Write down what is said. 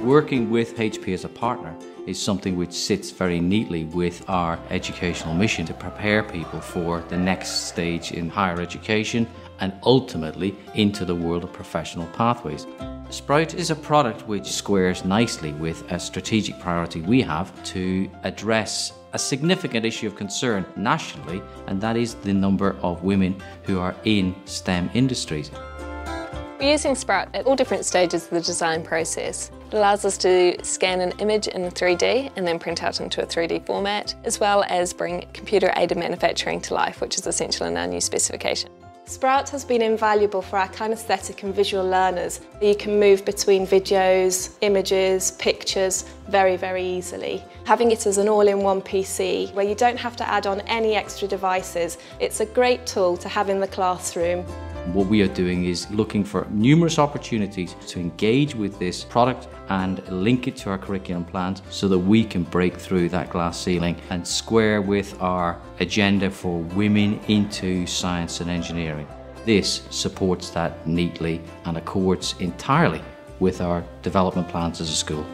Working with HP as a partner is something which sits very neatly with our educational mission to prepare people for the next stage in higher education and ultimately into the world of professional pathways. Sprout is a product which squares nicely with a strategic priority we have to address a significant issue of concern nationally, and that is the number of women who are in STEM industries. We're using Sprout at all different stages of the design process. It allows us to scan an image in 3D and then print out into a 3D format, as well as bring computer-aided manufacturing to life, which is essential in our new specification. Sprout has been invaluable for our kinesthetic and visual learners. You can move between videos, images, pictures very, very easily. Having it as an all-in-one PC where you don't have to add on any extra devices, it's a great tool to have in the classroom. What we are doing is looking for numerous opportunities to engage with this product and link it to our curriculum plans so that we can break through that glass ceiling and square with our agenda for women into science and engineering. This supports that neatly and accords entirely with our development plans as a school.